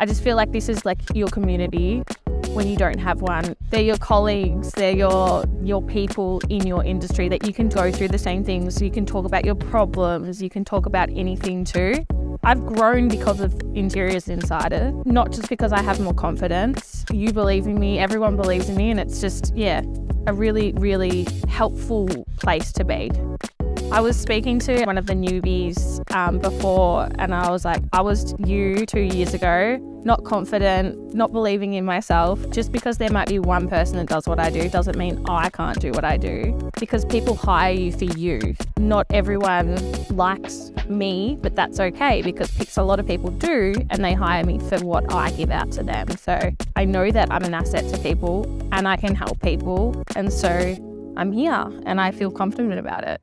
I just feel like this is like your community when you don't have one. They're your colleagues, they're your your people in your industry that you can go through the same things. You can talk about your problems, you can talk about anything too. I've grown because of Interiors Insider, not just because I have more confidence. You believe in me, everyone believes in me, and it's just, yeah, a really, really helpful place to be. I was speaking to one of the newbies um, before, and I was like, I was you two years ago, not confident, not believing in myself. Just because there might be one person that does what I do doesn't mean I can't do what I do. Because people hire you for you. Not everyone likes me, but that's okay because picks a lot of people do, and they hire me for what I give out to them. So I know that I'm an asset to people and I can help people. And so I'm here and I feel confident about it.